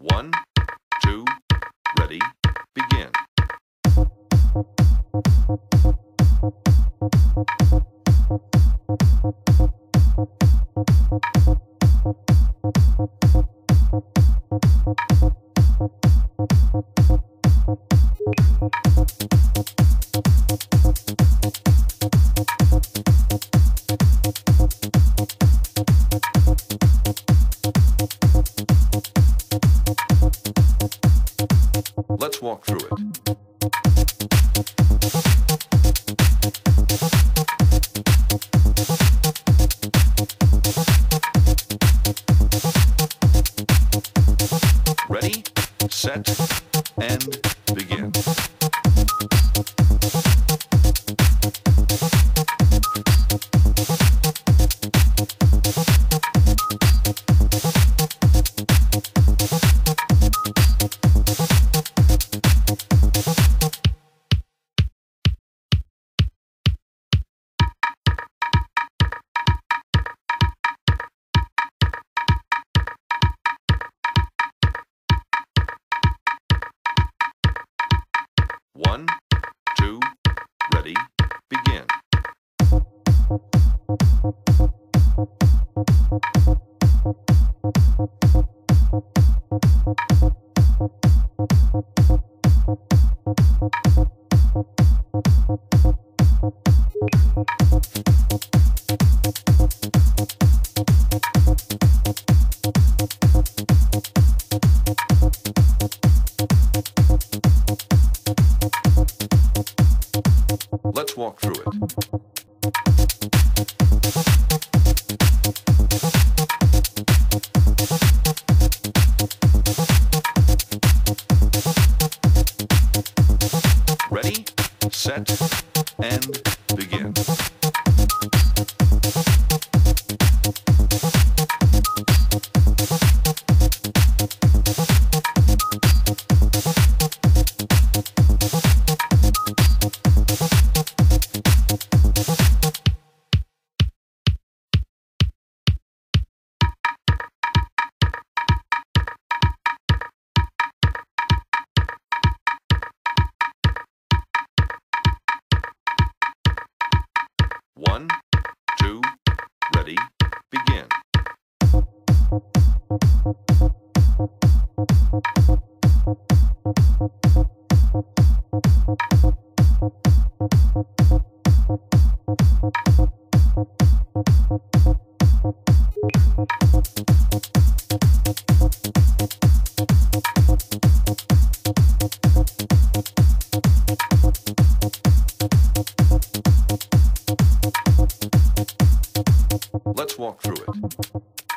One, two, ready, begin. Let's walk through it. Ready, set, One, two, ready, begin. Let's walk through it. Ready, set, and One, two, ready, begin. Let's walk through it.